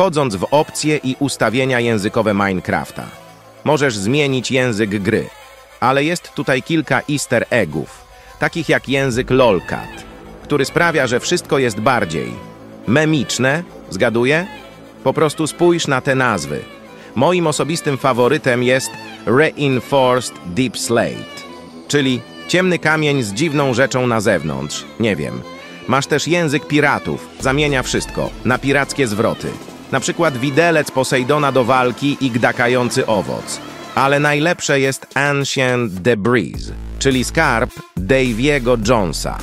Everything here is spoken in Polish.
wchodząc w opcje i ustawienia językowe Minecrafta. Możesz zmienić język gry, ale jest tutaj kilka easter eggów, takich jak język lolcat, który sprawia, że wszystko jest bardziej memiczne, zgaduję? Po prostu spójrz na te nazwy. Moim osobistym faworytem jest Reinforced Deep Slate, czyli ciemny kamień z dziwną rzeczą na zewnątrz. Nie wiem. Masz też język piratów, zamienia wszystko na pirackie zwroty. Na przykład widelec Posejdona do walki i gdakający owoc. Ale najlepsze jest Ancient Debris, czyli skarb Daviego Jonesa.